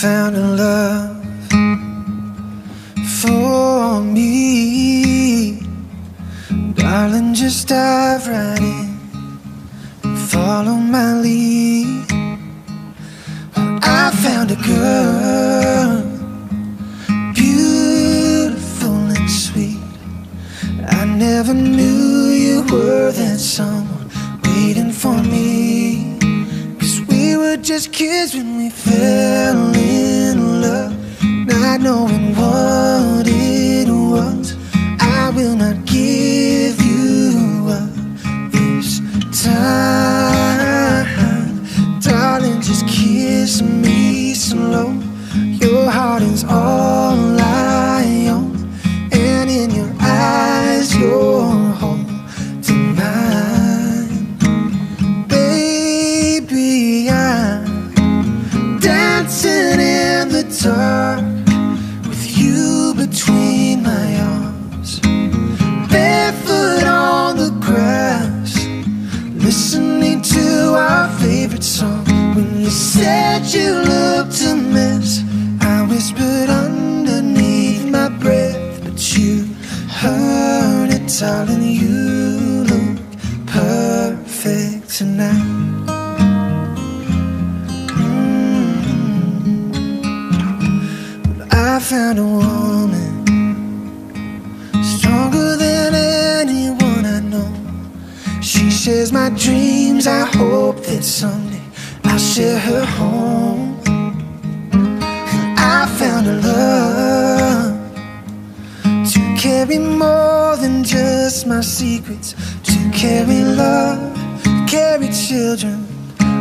found a love for me. Darling, just dive right in. Follow my lead. I found a girl, beautiful and sweet. I never knew you were that someone waiting for me. Just kids when we fell in love, not knowing what it was. I will not give you up this time, darling. Just kiss me song. When you said you looked a mess, I whispered underneath my breath, but you heard it, darling. You look perfect tonight. Mm. I found a woman shares my dreams. I hope that someday I'll share her home. I found a love to carry more than just my secrets, to carry love, carry children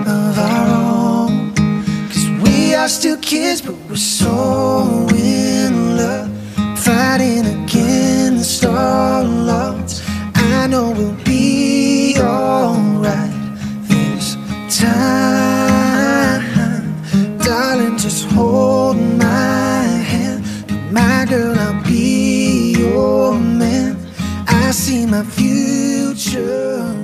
of our own. Cause we are still kids, but we're so girl, I'll be your man. I see my future